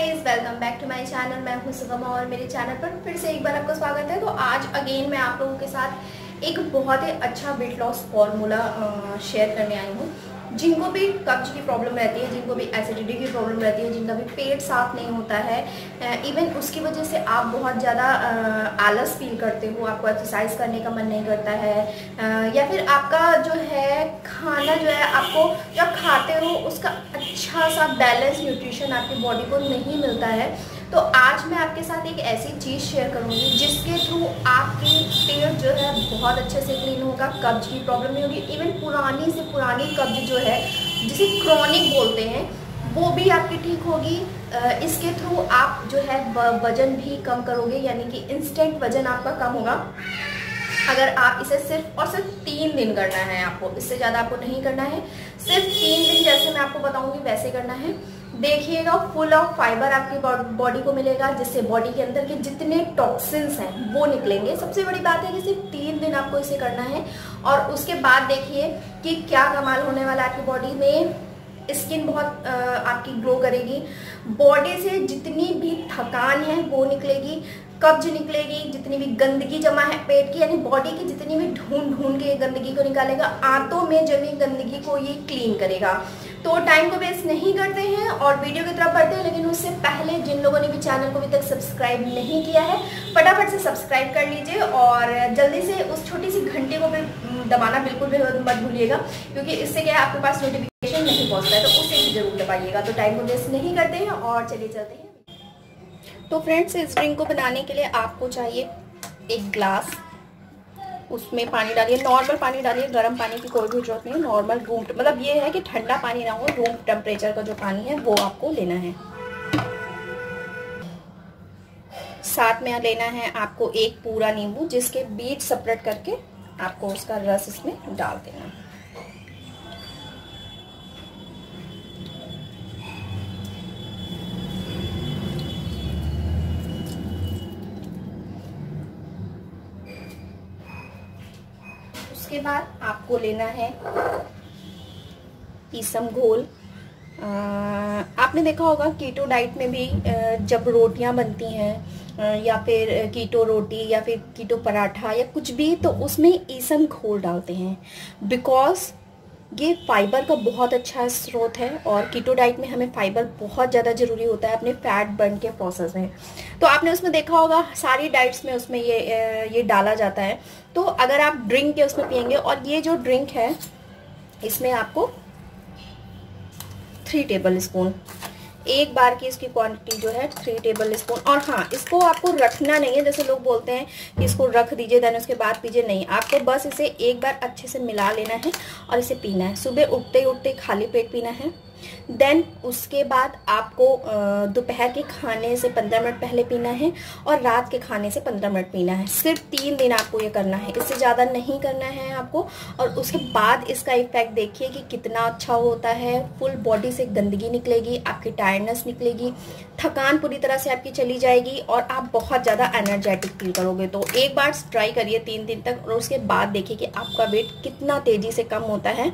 Guys welcome back to my channel मैं हूँ सुगमा और मेरे चैनल पर फिर से एक बार आपका स्वागत है। तो आज अगेन मैं आप लोगों के साथ एक बहुत ही अच्छा वेट लॉस फॉर्मूला शेयर करने आई हूँ। जिनको भी कब्ज की प्रॉब्लम रहती है, जिनको भी एसिडिटी की प्रॉब्लम रहती है, जिनका भी पेट साफ़ नहीं होता है इवन उसकी वजह से आप बहुत ज़्यादा आलस फील करते हो, आपको एक्सरसाइज करने का मन नहीं करता है या फिर आपका जो है, खाना जो है, आपको जब खाते हो, उसका अच्छा सा बैलेंस न्यूट्रिशन आपकी बॉडी को नहीं मिलता है। तो आज मैं आपके साथ एक ऐसी चीज़ शेयर करूँगी, जिसके थ्रू आपके पेट जो है, बहुत अच्छे से क्लीन होगा, कब्ज की प्रॉब्लम नहीं होगी इवन पुरानी पुरानी कब्ज जो है, जिसे क्रॉनिक बोलते हैं, वो भी आपकी ठीक होगी। इसके थ्रू आप जो है वज़न भी कम करोगे, यानी कि इंस्टेंट वज़न आपका कम होगा। अगर आप इसे सिर्फ़ और सिर्फ़ तीन दिन करना है आपको, इससे ज़्यादा आपको नहीं करना है। सिर्फ़ तीन दिन जैसे मैं आपको बताऊँगी, वैसे करना है। देखिएगा फुल ऑफ़ फाइबर आपकी बॉडी को मिलेगा, जिससे बॉडी के अंदर के जितने टॉक्सिन्स हैं, वो निकलेंगे। सबसे बड़ी बात है कि सिर्फ़ तीन दिन आपको इसे करना है। और उसके बाद देखिए कि क्या कमाल होने वाला है आपकी बॉडी में। स्किन बहुत आपकी ग्लो करेगी। बॉडी से जितनी भी थकान है, वो निकलेगी। कब्ज निकलेगी, जितनी भी गंदगी जमा है पेट की, यानी बॉडी की जितनी भी ढूंढ ढूंढ के गंदगी को निकालेगा, आंतों में जमी गंदगी को ये क्लीन करेगा। तो टाइम को वेस्ट नहीं करते हैं और वीडियो की तरफ़ बढ़ते हैं, लेकिन उससे पहले जिन लोगों ने भी चैनल को अभी तक सब्सक्राइब नहीं किया है, फटाफट से सब्सक्राइब कर लीजिए और जल्दी से उस छोटी सी घंटे को भी दबाना बिल्कुल भी मत भूलिएगा, क्योंकि इससे क्या है, आपके पास नोटिफिकेशन नहीं पहुँचता है तो उसे भी ज़रूर दबाइएगा। तो टाइम को वेस्ट नहीं करते हैं और चलिए चलते हैं। तो फ्रेंड्स इस ड्रिंक को बनाने के लिए आपको चाहिए एक ग्लास उसमें पानी डालिए नॉर्मल पानी डालिए, गर्म पानी की कोई भी ज़रूरत नहीं नॉर्मल रूम मतलब ये है कि ठंडा पानी ना हो रूम टेम्परेचर का जो पानी है, वो आपको लेना है। साथ में लेना है आपको एक पूरा नींबू, जिसके बीज सेपरेट करके आपको उसका रस इसमें डाल देना। है उसके बाद आपको लेना है ईसम घोल। आपने देखा होगा कीटो डाइट में भी जब रोटियाँ बनती हैं या फिर कीटो रोटी या फिर कीटो पराठा या कुछ भी तो उसमें ईसम घोल डालते हैं। बिकॉज़ ये फाइबर का बहुत अच्छा स्रोत है और कीटो डाइट में हमें फाइबर बहुत ज़्यादा ज़रूरी होता है अपने फैट बर्न के प्रोसेस में। तो आपने उसमें देखा होगा, सारी डाइट्स में उसमें ये ये डाला जाता है। तो अगर आप ड्रिंक के उसमें पियेंगे और ये जो ड्रिंक है, इसमें आपको थ्री टेबल स्पून एक बार की इसकी क्वांटिटी जो है थ्री टेबल स्पून और हाँ इसको आपको रखना नहीं है, जैसे लोग बोलते हैं कि इसको रख दीजिए देन उसके बाद पीजिए। नहीं, आपको बस इसे एक बार अच्छे से मिला लेना है और इसे पीना है। सुबह उठते उठते खाली पेट पीना है। देन उसके बाद आपको दोपहर के खाने से पंद्रह मिनट पहले पीना है और रात के खाने से पंद्रह मिनट पीना है। सिर्फ़ तीन दिन आपको ये करना है। इससे ज़्यादा नहीं करना है आपको। और उसके बाद इसका इफ़ेक्ट देखिए कि कितना अच्छा होता है। फुल बॉडी से गंदगी निकलेगी, आपकी टायर्डनेस निकलेगी, थकान पूरी तरह से आपकी चली जाएगी और आप बहुत ज़्यादा एनर्जेटिक फील करोगे। तो एक बार ट्राई करिए तीन दिन तक और उसके बाद देखिए कि आपका वेट कितना तेज़ी से कम होता है।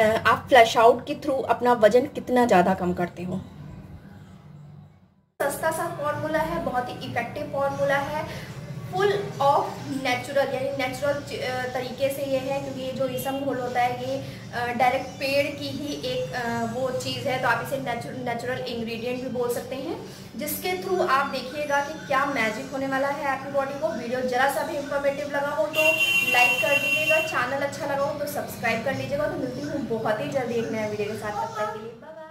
आप फ्लैश आउट के थ्रू अपना वज़न कितना ज़्यादा कम करते हो? सस्ता सा फॉर्मूला है बहुत ही इफ़ेक्टिव फॉर्मूला है। फुल ऑफ़ नेचुरल, यानी नेचुरल तरीके से ये है, क्योंकि ये जो इसम घोल होता है, ये डायरेक्ट पेड़ की ही एक वो चीज़ है तो आप इसे नेचुरल इंग्रेडिएंट भी बोल सकते हैं, जिसके थ्रू आप देखिएगा कि क्या मैजिक होने वाला है आपकी बॉडी को। वीडियो जरा सा भी इंफॉर्मेटिव लगा हो तो लाइक कर दीजिएगा चैनल अच्छा लगा हो तो सब्सक्राइब कर लीजिएगा तो मिलती हूँ बहुत ही जल्दी एक नया वीडियो के साथ के लिए।